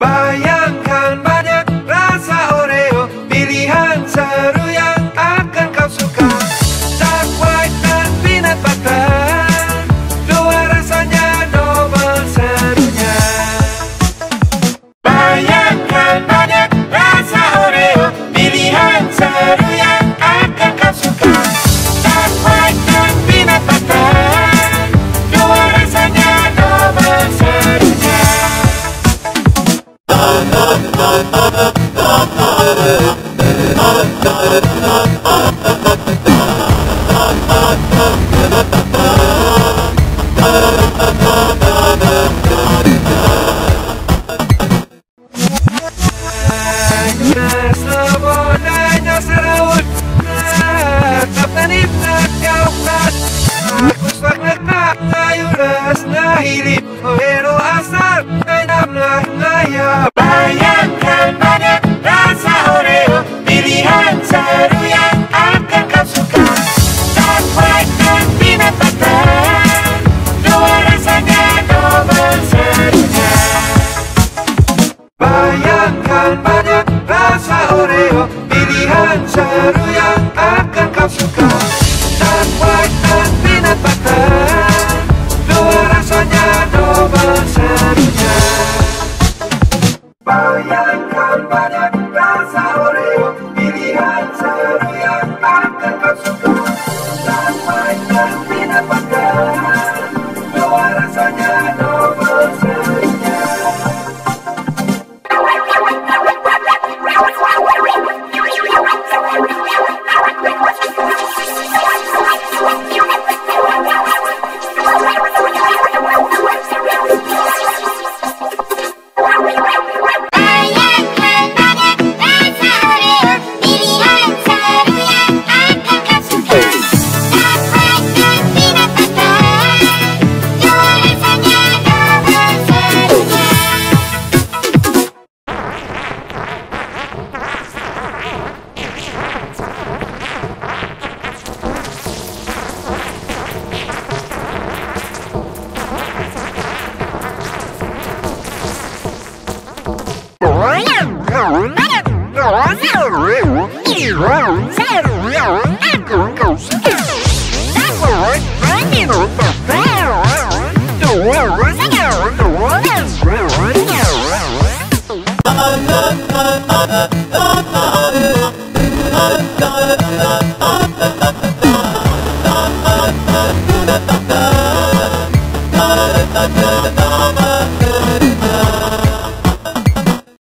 Bye. nahirip Pero seru yang akan kau suka. Tak kuat dan peanut butter Dua rasanya double serunya. Bayangkan banyak rasa Oreo Pilihan seru yang akan kau suka. da da da